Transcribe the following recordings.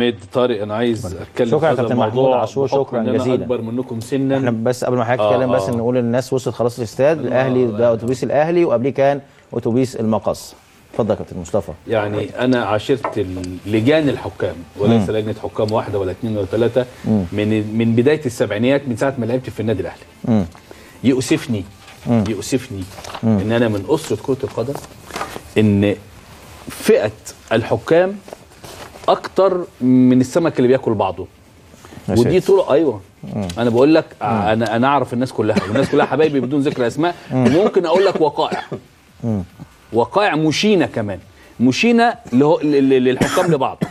ميد طارق أنا عايز أتكلم شكراً يا كابتن محمود الموضوع عاشور، شكراً جزيلاً. أكبر منكم إحنا سنا بس قبل ما حضرتك آه، تتكلم بس آه. نقول الناس وصلت خلاص الاستاد الأهلي ده أتوبيس الأهلي وقبليه كان أتوبيس المقص. اتفضل يا كابتن مصطفى. يعني أنا عاشرت لجان الحكام وليس لجنة حكام واحدة ولا اثنين ولا ثلاثة من من بداية السبعينيات من ساعة ما لعبت في النادي الأهلي. مم. يؤسفني يؤسفني إن أنا من أسرة كرة القدم إن فئة الحكام أكتر من السمك اللي بياكل بعضه. ودي. طرق أيوه. أنا بقول لك أنا أنا أعرف الناس كلها والناس كلها حبايبي بدون ذكر أسماء. وممكن أقول لك وقائع. وقائع مشينة كمان. مشينة للحكام لبعض.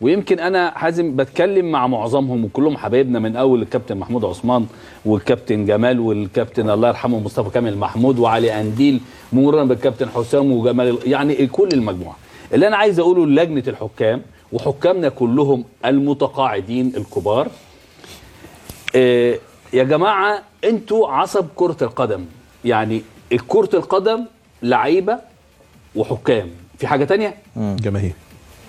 ويمكن أنا حازم بتكلم مع معظمهم وكلهم حبايبنا من أول الكابتن محمود عثمان والكابتن جمال والكابتن الله يرحمه مصطفى كامل محمود وعلي أنديل مرورا بالكابتن حسام وجمال ال- يعني كل المجموعة. اللي أنا عايز أقوله لجنة الحكام وحكامنا كلهم المتقاعدين الكبار. آه، يا جماعة أنتوا عصب كرة القدم. يعني كرة القدم لعيبة وحكام. في حاجة تانية؟ جماهير.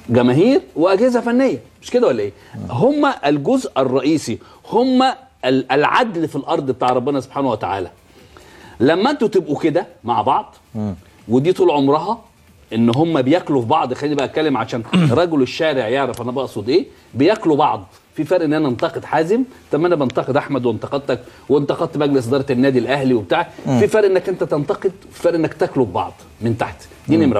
جماهير وأجهزة فنية. مش كده ولا إيه؟ هم الجزء الرئيسي. هم ال- العدل في الأرض بتاع ربنا سبحانه وتعالى. لما أنتوا تبقوا كده مع بعض ودي طول عمرها إن هم بياكلوا في بعض خليني بقى أتكلم عشان رجل الشارع يعرف أنا بقصد إيه. بياكلوا بعض. في فرق إن أنا انتقد حازم طب ما أنا بنتقد أحمد وانتقدتك وانتقدت مجلس إدارة النادي الأهلي وبتاع. في فرق إنك أنت تنتقد في فرق إنك تاكلوا في بعض من تحت. دي نمرة